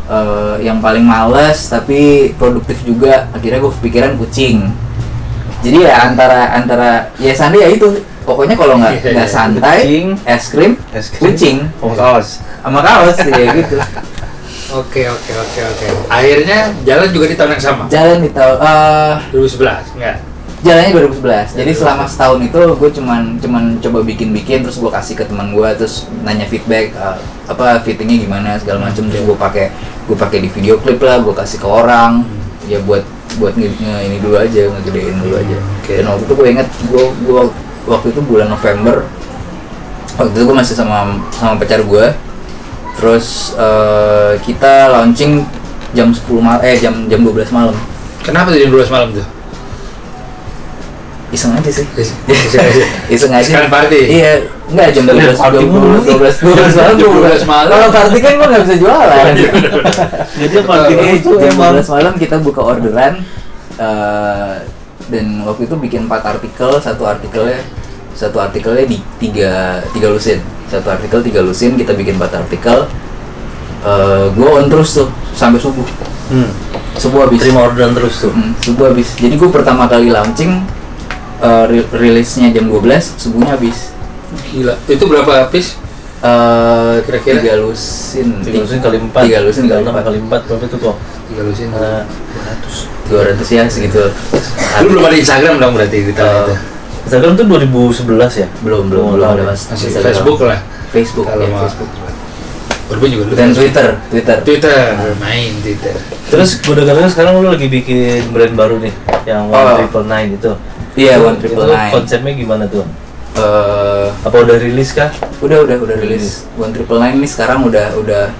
A: eh, yang paling males tapi produktif juga. Akhirnya gue kepikiran kucing. Jadi ya antara antara ya Sunday ya itu. Pokoknya kalau nggak
B: Iya,
A: nggak
B: iya.
A: santai
C: Kucing.
A: es krim
C: Es krim.
A: kucing.
C: Kaos.
A: sama kaos ya gitu.
B: Oke oke oke oke. Akhirnya jalan juga di tahun yang sama?
A: Jalan di tahun eh
B: 2011 enggak
A: jalannya 2011 jadi selama setahun itu gue cuman cuman coba bikin bikin terus gue kasih ke teman gue terus nanya feedback eh, apa fittingnya gimana segala macam terus gue pakai gue pakai di video klip lah gue kasih ke orang. Ya buat buat nge, nge- ini dulu aja ngegedein dulu aja.
B: Oke.
A: dan waktu itu gue inget gue gue waktu itu bulan November. Waktu itu gue masih sama sama pacar gue terus eh, kita launching jam 10 malam eh jam jam 12 malam.
B: Kenapa tuh jam 12 malam tuh
A: iseng aja sih
B: Iseng aja.
A: iseng aja
B: Sekalian party?
A: iya enggak jam 12
C: party mulu.
A: 12 12 12 malam
B: Jam 12 malam.
A: kalau party kan gua nggak bisa jualan
C: Jadi party
A: jam
C: emang
A: 12 malam kita buka orderan eh, dan waktu itu bikin empat artikel satu artikelnya satu artikelnya di tiga tiga lusin satu artikel tiga lusin kita bikin empat artikel Eh gue on terus tuh sampai subuh
C: hmm,
A: subuh habis
C: terima orderan terus tuh.
A: Mm, subuh habis. Jadi gue pertama kali launching ri- rilisnya jam 12, subuhnya habis.
B: gila itu berapa piece
A: Eh
B: Kira-kira?
A: tiga lusin.
C: Tiga lusin kali empat.
A: Tiga lusin kali empat.
C: kali empat berapa itu kok?
B: tiga lusin
C: Eh,
A: 200 ya segitu.
B: lu belum ada Instagram dong berarti di tahun
A: Eh,
B: itu
C: Instagram tuh 2011 ya?
A: belum belum
C: Oh,
A: belum ada
C: ya.
A: mas.
B: masih
A: Instagram.
B: Facebook lah
A: Facebook,
B: kalau
A: ya,
B: mau
A: Facebook.
B: Urban juga dulu
A: Dan. Twitter, Twitter.
B: Twitter main Twitter
C: Terus gue dengar sekarang lu lagi bikin brand baru nih, yang
A: Oh.
C: One Triple Nine itu.
A: Iya, One Triple Nine.
C: Konsepnya gimana tuh?
A: Eh,
C: Apa udah rilis kah?
A: udah udah udah rilis. One Triple Nine ini sekarang udah udah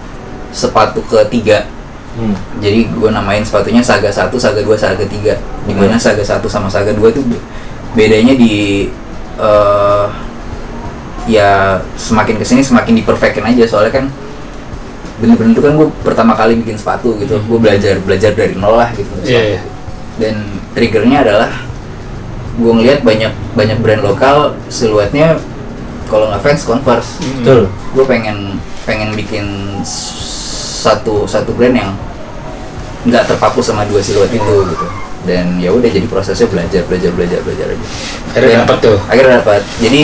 A: sepatu ketiga.
C: Hmm.
A: Jadi gue namain sepatunya Saga 1, Saga 2, Saga 3 Di mana Saga 1 sama Saga 2 itu be- bedanya di eh Ya semakin ke sini semakin diperfectin aja Soalnya kan bener-bener itu kan gue pertama kali bikin sepatu gitu Gue belajar belajar dari nol lah gitu
B: Iya, iya.
A: Dan triggernya adalah gue ngeliat banyak banyak brand lokal siluetnya kalau nggak fans converse.
C: Betul.
A: Gue pengen pengen bikin satu satu brand yang nggak terpaku sama dua siluet itu gitu. Dan ya udah jadi prosesnya belajar belajar belajar belajar aja.
B: Akhirnya dapet tuh.
A: akhirnya dapat jadi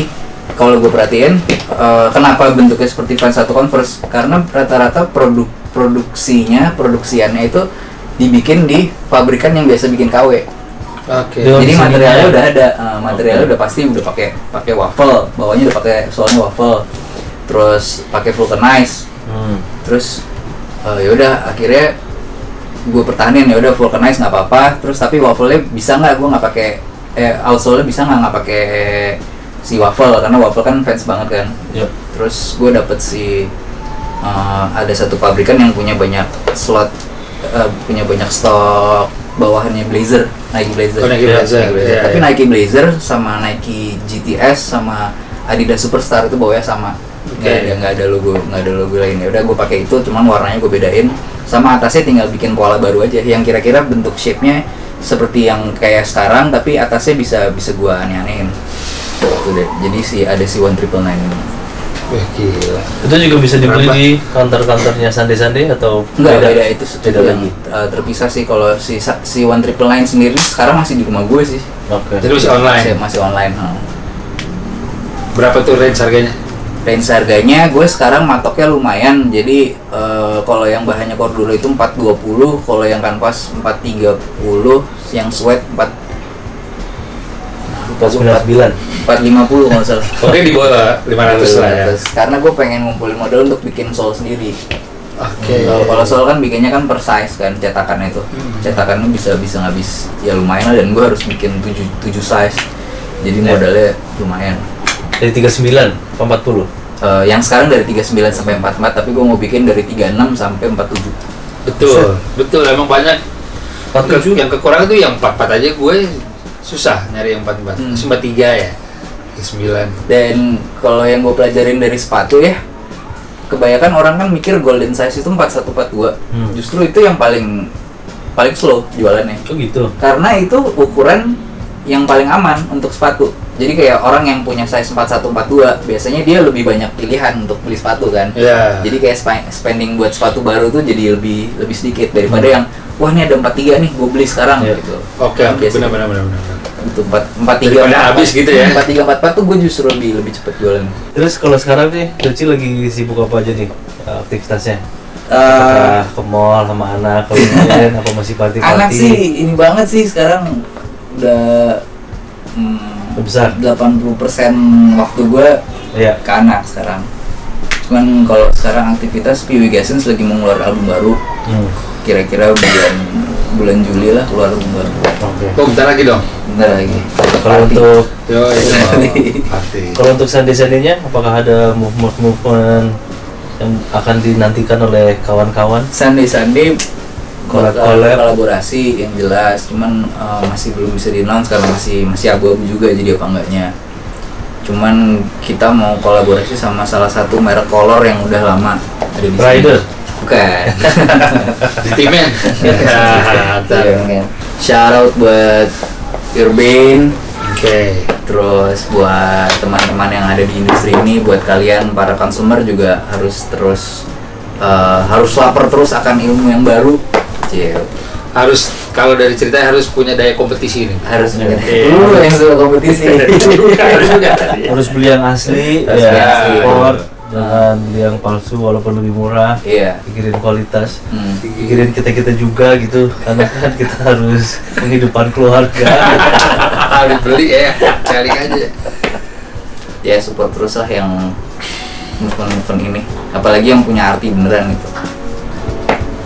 A: kalau gue perhatiin eh, kenapa bentuknya seperti fans satu converse? Karena rata-rata produk produksinya produksiannya itu dibikin di pabrikan yang biasa bikin KW
B: Oke.
C: Dewan
A: jadi materialnya
C: ya?
A: udah ada eh, materialnya
C: Oke.
A: udah pasti udah pakai pakai waffle bawahnya udah pakai soalnya waffle terus pakai vulcanize
C: hmm.
A: terus eh, ya udah akhirnya gue pertahanin ya udah vulcanize nggak apa-apa terus tapi waffle-nya bisa nggak gue nggak pakai eh outsole-nya bisa nggak nggak pakai si waffle karena waffle kan fans banget kan
C: Yep.
A: terus gue dapet si eh, ada satu pabrikan yang punya banyak slot eh, punya banyak stok bawahannya Blazer Nike Blazer
B: Oh, Nike
C: Iya,
B: Blazer.
A: Nike Blazer.
B: Iya,
A: tapi
B: iya.
A: Nike Blazer sama Nike GTS sama Adidas Superstar itu bawahnya sama nggak
B: Oke.
A: ada nggak ada logo nggak ada logo lain ya udah gue pakai itu cuman warnanya gue bedain sama atasnya tinggal bikin pola baru aja yang kira-kira bentuk shape-nya seperti yang kayak sekarang tapi atasnya bisa bisa gue aneh-anehin Gitu deh. jadi si ada si one triple nine ini
B: Gila.
C: itu juga bisa dibeli
B: Berapa?
C: di kantor-kantornya Sande Sande atau
A: Enggak beda, itu itu
C: beda
A: yang
C: lagi
A: uh, terpisah sih kalau si si One Triple Nine sendiri sekarang masih di rumah gue sih
C: oke
B: Jadi masih online.
A: masih, masih online hmm.
B: Berapa tuh range harganya?
A: range harganya gue sekarang matoknya lumayan jadi uh, kalau yang bahannya Corduro itu 420 kalau yang kanvas 430 yang sweat 4
C: 499
A: 450 kalau nggak salah
B: Oke di bawah 500 lah ya.
A: 500. karena gue pengen ngumpulin modal untuk bikin sole sendiri
B: Oke.
A: Kalau kalau soal kan bikinnya kan per size kan cetakannya itu.
B: Hmm.
A: Cetakannya bisa bisa ngabis ya lumayan lah dan gue harus bikin 7 7 size. Jadi
C: Ya.
A: modalnya lumayan.
C: dari 39 ke 40
A: Eh, yang sekarang dari 39 sampai 44 tapi gue mau bikin dari 36 sampai 47.
B: Betul. Betul emang banyak
C: 47
B: yang kekurangan tuh yang 44 aja gue susah nyari yang 44.
A: Hmm.
B: Masih 43 ya. 9.
A: Dan kalau yang gue pelajarin dari sepatu ya kebanyakan orang kan mikir golden size itu 4142.
C: Hmm.
A: Justru itu yang paling paling slow jualannya.
C: oh gitu
A: karena itu ukuran yang paling aman untuk sepatu jadi kayak orang yang punya size 4142 biasanya dia lebih banyak pilihan untuk beli sepatu kan
B: Ya.
A: jadi kayak spending buat sepatu baru tuh jadi lebih lebih sedikit daripada yang wah ini ada 43 nih gue beli sekarang
C: Iya.
A: gitu
B: Oke, oke,
A: Biasanya.
B: benar benar benar benar.
A: itu 4 43
B: Daripada habis gitu ya.
A: 43 44 tuh gue justru lebih lebih cepet jualan
C: terus kalau sekarang nih Doci lagi sibuk apa aja nih uh, aktivitasnya
A: Eh,
C: Apakah ke mall sama anak main apa masih party party
A: anak sih ini banget sih sekarang udah hmm,
C: Udah besar.
A: 80% waktu gue
C: ya
A: ke anak sekarang. Cuman kalau sekarang aktivitas Piwi Gasens lagi mau ngeluarin album baru.
C: Hmm.
A: kira-kira bulan bulan Juli lah keluar album baru.
C: Oke.
B: Oh, bentar lagi dong.
A: bentar lagi.
C: Kalau untuk kalau untuk Sande Sandenya apakah ada movement movement yang akan dinantikan oleh kawan-kawan?
A: Bakal
C: collab.
A: Kolaborasi yang jelas cuman eh, masih belum bisa di announce karena masih masih abu-abu juga jadi apa enggaknya. Cuman kita mau kolaborasi sama salah satu merek kolor yang udah lama ada di sini.
C: Rider?
A: Bukan.
B: Di.
A: Iya, shout out buat Urban
B: Oke.
A: terus buat teman-teman yang ada di industri ini buat kalian para consumer juga harus terus eh, harus lapar terus akan ilmu yang baru
B: Harus kalau dari cerita harus punya daya kompetisi ini.
A: harus
C: Iya.
A: lu yang suka kompetisi.
B: Harus juga.
C: harus beli yang asli
A: Harus
C: ya.
A: beli yang asli.
C: import jangan beli yang palsu walaupun lebih murah.
A: Iya.
C: Pikirin kualitas.
A: Hmm.
C: pikirin kita kita juga gitu. Karena kan kita harus menghidupkan keluarga.
B: Harus beli ya, cari aja.
A: ya support terus lah yang movement-movement ini. Apalagi yang punya arti beneran gitu